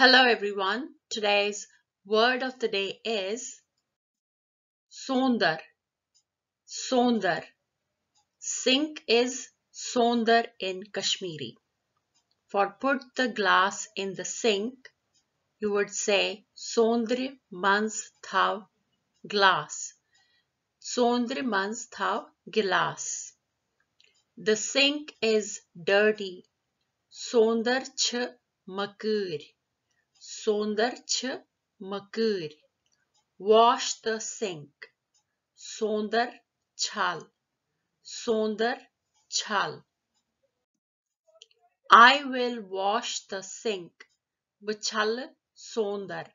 Hello everyone. Today's word of the day is Sondar. Sondar. Sink is Sondar in Kashmiri. For put the glass in the sink, you would say Sondre mans thav glass. Sondre mans thav glass. The sink is dirty. Sondar ch makur. Ch makur. Wash the sink. Sondar chal. Sondar chal. I will wash the sink. Bchal sondar.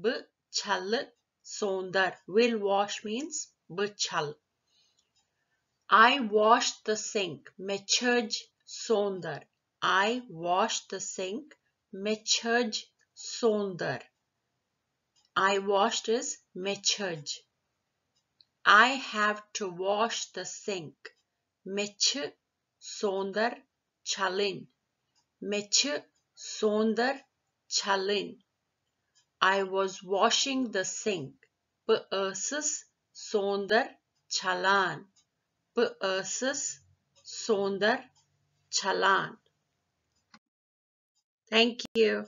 Bchal sondar. Will wash means bchal. I washed the sink. Mechaj sondar. I washed the sink. Mechaj sondar. I washed is mechaj. I have to wash the sink. Mech sondar chalin. Mech sondar chalin. I was washing the sink. B'ırsız sondar chalan. B'ırsız sondar chalan. Thank you.